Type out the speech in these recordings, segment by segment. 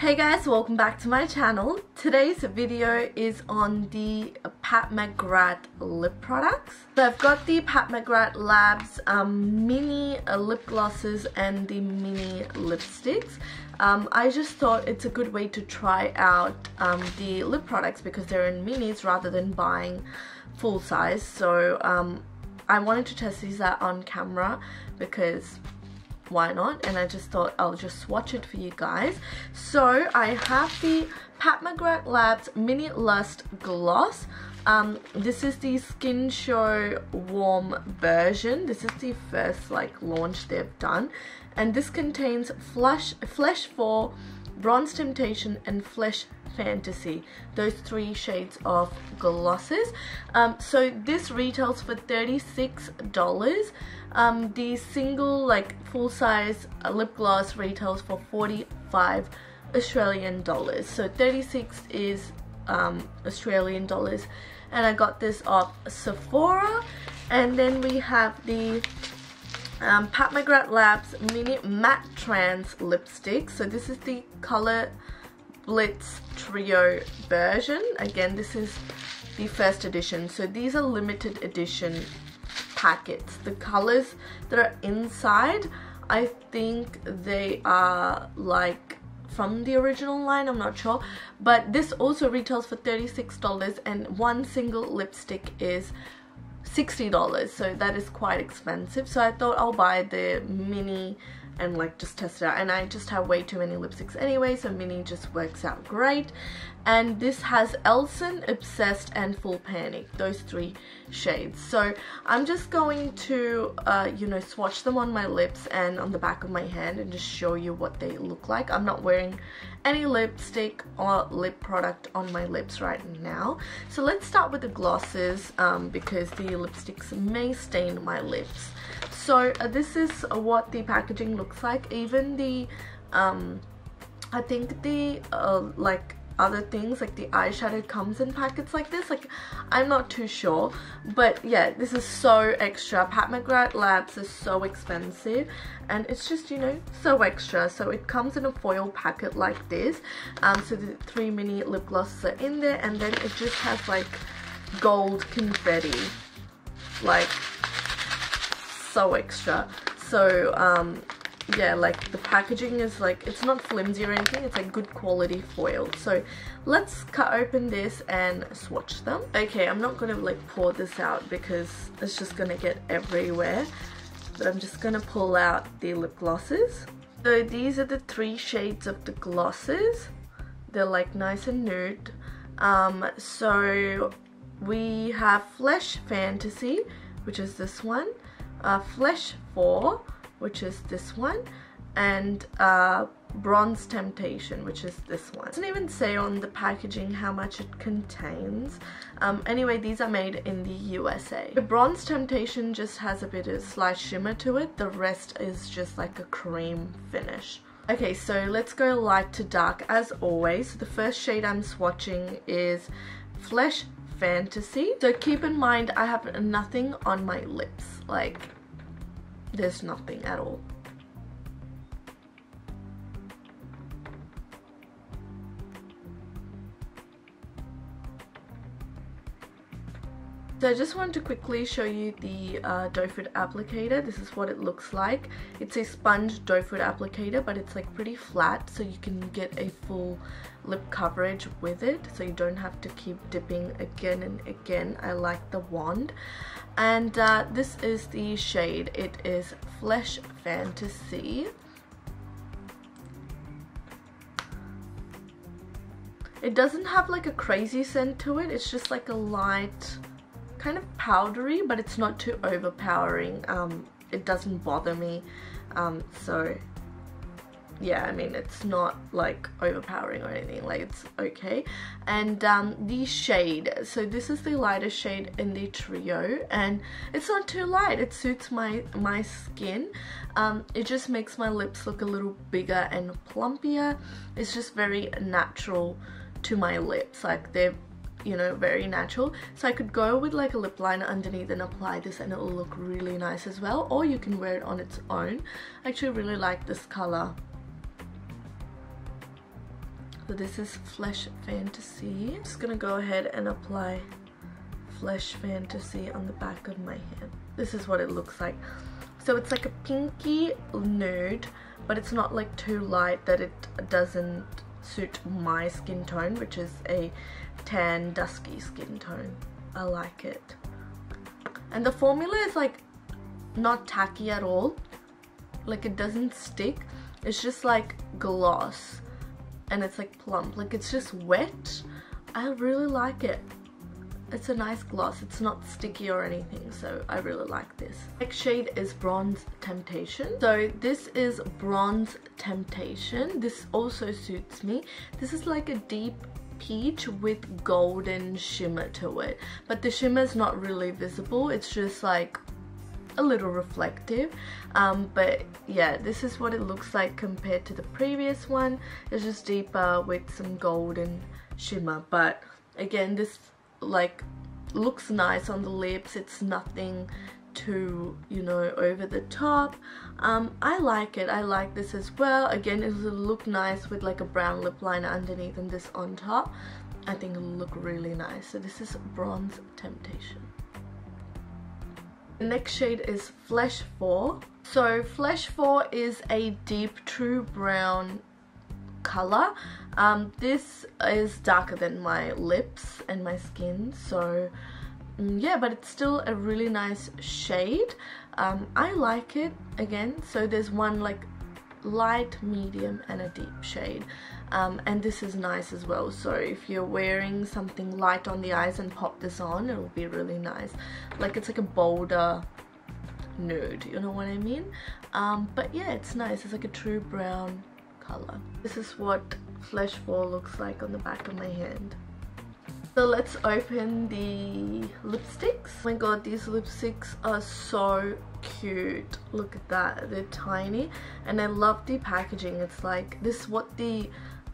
Hey guys, welcome back to my channel. Today's video is on the Pat McGrath lip products. So I've got the Pat McGrath Labs um, mini uh, lip glosses and the mini lipsticks. Um, I just thought it's a good way to try out um, the lip products because they're in minis rather than buying full size. So um, I wanted to test these out on camera because why not? And I just thought I'll just swatch it for you guys. So I have the Pat McGrath Labs Mini Lust Gloss. Um, this is the Skin Show Warm version. This is the first like launch they've done. And this contains Flush, Flesh 4 Bronze Temptation and Flesh Fantasy. Those three shades of glosses. Um, so this retails for $36 um, the single like full size lip gloss retails for 45 Australian dollars. So 36 is um, Australian dollars. And I got this off Sephora. And then we have the um, Pat McGrath Labs Mini Matte Trans Lipstick. So this is the Color Blitz Trio version. Again, this is the first edition. So these are limited edition packets. The colors that are inside, I think they are like from the original line, I'm not sure. But this also retails for $36 and one single lipstick is $60 so that is quite expensive. So I thought I'll buy the mini and like just test it out. And I just have way too many lipsticks anyway so mini just works out great. And this has Elson, Obsessed and Full Panic those three shades. So I'm just going to uh, you know swatch them on my lips and on the back of my hand and just show you what they look like. I'm not wearing any lipstick or lip product on my lips right now. So let's start with the glosses um, because the lipsticks may stain my lips. So uh, this is what the packaging looks like. Even the um i think the uh, like other things like the eyeshadow comes in packets like this like I'm not too sure but yeah this is so extra. Pat McGrath Labs is so expensive and it's just you know so extra. So it comes in a foil packet like this um so the three mini lip glosses are in there and then it just has like gold confetti. Like so extra. So um yeah like the packaging is like it's not flimsy or anything it's like good quality foil. So let's cut open this and swatch them. Okay i'm not gonna like pour this out because it's just gonna get everywhere but i'm just gonna pull out the lip glosses. So these are the three shades of the glosses. They're like nice and nude. Um so we have flesh fantasy which is this one uh, Flesh 4, which is this one, and uh, Bronze Temptation, which is this one. It doesn't even say on the packaging how much it contains. Um, anyway, these are made in the USA. The Bronze Temptation just has a bit of slight shimmer to it. The rest is just like a cream finish. Okay, so let's go light to dark as always. The first shade I'm swatching is Flesh fantasy. So keep in mind I have nothing on my lips. Like, there's nothing at all. So I just wanted to quickly show you the uh, doe foot applicator. This is what it looks like. It's a sponge doe foot applicator but it's like pretty flat so you can get a full lip coverage with it so you don't have to keep dipping again and again. I like the wand. And uh, this is the shade. It is Flesh Fantasy. It doesn't have like a crazy scent to it. It's just like a light kind of powdery but it's not too overpowering. Um, it doesn't bother me. Um, so yeah I mean it's not like overpowering or anything. Like it's okay. And um, the shade. So this is the lighter shade in the trio and it's not too light. It suits my my skin. Um, it just makes my lips look a little bigger and plumpier. It's just very natural to my lips. Like they're you know very natural so I could go with like a lip liner underneath and apply this and it will look really nice as well or you can wear it on its own I actually really like this color So this is Flesh Fantasy. I'm Just gonna go ahead and apply Flesh Fantasy on the back of my hand. This is what it looks like. So it's like a pinky nude, but it's not like too light that it doesn't suit my skin tone, which is a tan, dusky skin tone. I like it. And the formula is like not tacky at all. Like it doesn't stick. It's just like gloss and it's like plump like it's just wet I really like it it's a nice gloss. It's not sticky or anything so I really like this. Next shade is bronze temptation. So this is bronze temptation. This also suits me. This is like a deep peach with golden shimmer to it but the shimmer is not really visible. It's just like a little reflective. Um, but yeah this is what it looks like compared to the previous one. It's just deeper with some golden shimmer but again this like looks nice on the lips. It's nothing too you know over the top. Um, I like it. I like this as well. Again it will look nice with like a brown lip liner underneath and this on top. I think it'll look really nice. So this is Bronze Temptation. The next shade is Flesh 4. So Flesh 4 is a deep true brown color. Um, this is darker than my lips and my skin so mm, yeah but it's still a really nice shade. Um, I like it again so there's one like light, medium and a deep shade um, and this is nice as well so if you're wearing something light on the eyes and pop this on it will be really nice like it's like a bolder nude you know what I mean um, but yeah it's nice it's like a true brown color this is what Flesh 4 looks like on the back of my hand so let's open the lipsticks. Oh my god, these lipsticks are so cute. Look at that. They're tiny. And I love the packaging. It's like, this is what the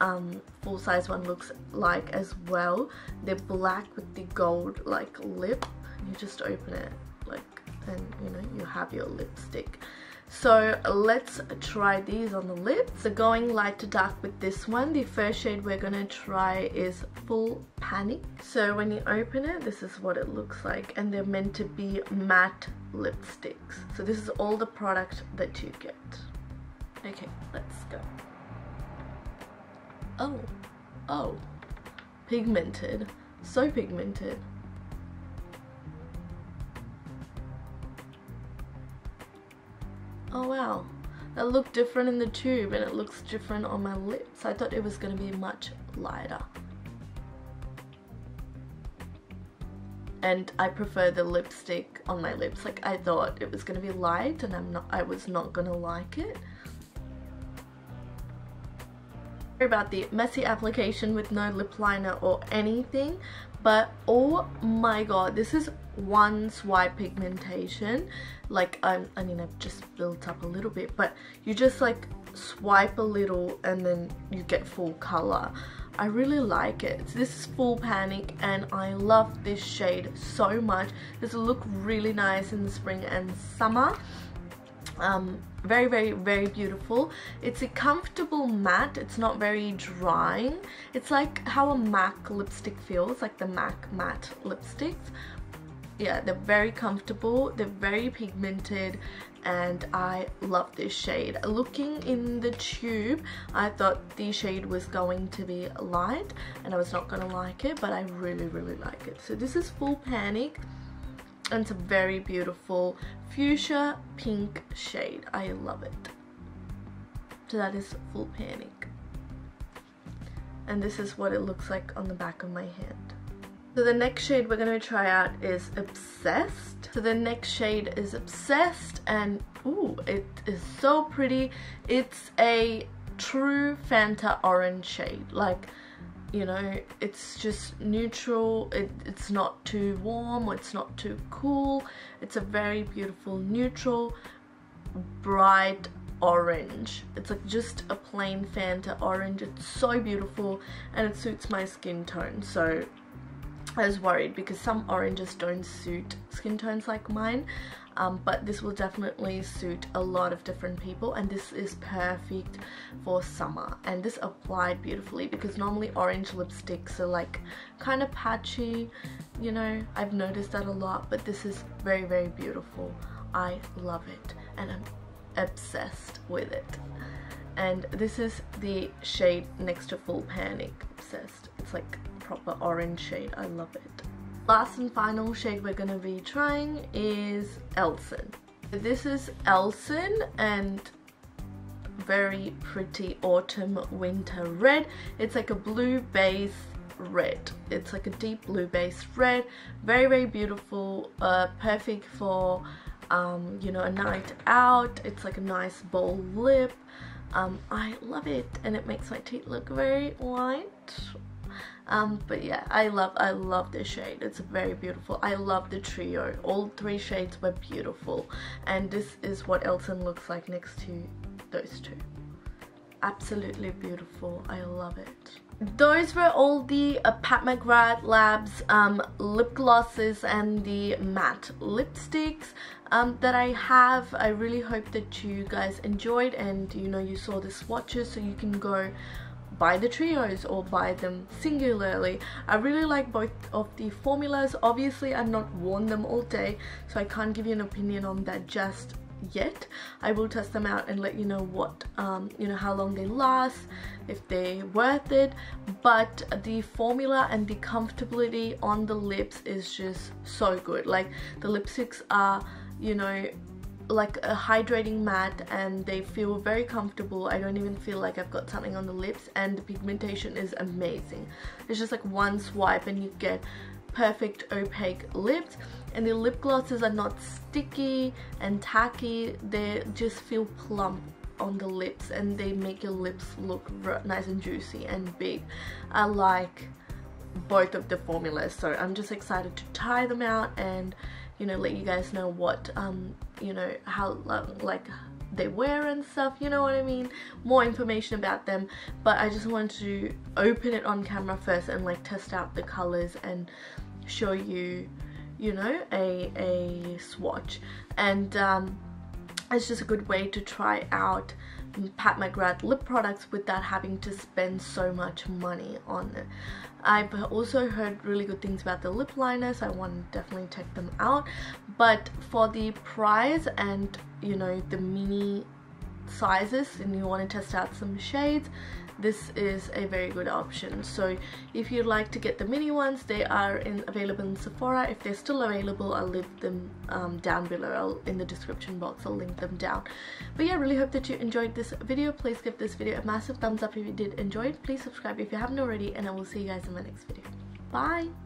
um, full size one looks like as well. They're black with the gold like lip. You just open it like and you know you have your lipstick. So let's try these on the lips. So going light to dark with this one. The first shade we're to try is Full Panic. So when you open it, this is what it looks like. And they're meant to be matte lipsticks. So this is all the product that you get. Okay, let's go. Oh, oh, pigmented, so pigmented. Oh wow, that looked different in the tube and it looks different on my lips. I thought it was going to be much lighter. And I prefer the lipstick on my lips. Like I thought it was going to be light and I'm not I was not going to like it about the messy application with no lip liner or anything but oh my god this is one swipe pigmentation like I'm, I mean I've just built up a little bit but you just like swipe a little and then you get full color I really like it. This is Full Panic and I love this shade so much. This will look really nice in the spring and summer um, very very very beautiful. It's a comfortable matte. It's not very drying. It's like how a MAC lipstick feels like the MAC matte lipsticks. Yeah they're very comfortable. They're very pigmented and I love this shade. Looking in the tube I thought the shade was going to be light and I was not gonna like it but I really really like it. So this is Full Panic and it's a very beautiful fuchsia pink shade I love it so that is full panic and this is what it looks like on the back of my hand so the next shade we're going to try out is Obsessed. So the next shade is Obsessed and ooh, it is so pretty. It's a true Fanta orange shade. Like you know it's just neutral it, it's not too warm it's not too cool. It's a very beautiful neutral bright orange. It's like just a plain Fanta orange. It's so beautiful and it suits my skin tone. So I was worried because some oranges don't suit skin tones like mine um, but this will definitely suit a lot of different people and this is perfect for summer. And this applied beautifully because normally orange lipsticks are like kind of patchy you know? I've noticed that a lot but this is very very beautiful. I love it and I'm obsessed with it. And this is the shade next to full panic obsessed. It's like proper orange shade. I love it. Last and final shade we're gonna be trying is Elson. This is Elson and very pretty autumn winter red. It's like a blue base red. It's like a deep blue base red. Very very beautiful uh, perfect for um, you know a night out. It's like a nice bold lip. Um, I love it and it makes my teeth look very white um, but yeah I love I love this shade. It's very beautiful. I love the trio. All three shades were beautiful. And this is what Elson looks like next to those two. Absolutely beautiful. I love it. Those were all the uh, Pat McGrath Labs um, lip glosses and the matte lipsticks um, that I have. I really hope that you guys enjoyed and you know you saw the swatches so you can go buy the trios or buy them singularly. I really like both of the formulas. Obviously I've not worn them all day so I can't give you an opinion on that just yet. I will test them out and let you know what, um, you know, how long they last, if they're worth it. But the formula and the comfortability on the lips is just so good. Like the lipsticks are, you know, like a hydrating matte and they feel very comfortable. I don't even feel like I've got something on the lips and the pigmentation is amazing. It's just like one swipe and you get perfect opaque lips. And the lip glosses are not sticky and tacky. They just feel plump on the lips and they make your lips look nice and juicy and big. I like both of the formulas so I'm just excited to try them out and you know let you guys know what um you know how like they wear and stuff you know what I mean? More information about them. But I just wanted to open it on camera first and like test out the colors and show you you know a a swatch. And um, it's just a good way to try out Pat McGrath lip products without having to spend so much money on it. I've also heard really good things about the lip liners. I want to definitely check them out. But for the price and, you know, the mini sizes and you want to test out some shades, this is a very good option. So if you'd like to get the mini ones they are in available in Sephora. If they're still available I'll leave them um, down below. I'll, in the description box I'll link them down. But yeah I really hope that you enjoyed this video. Please give this video a massive thumbs up if you did enjoy it. Please subscribe if you haven't already and I will see you guys in my next video. Bye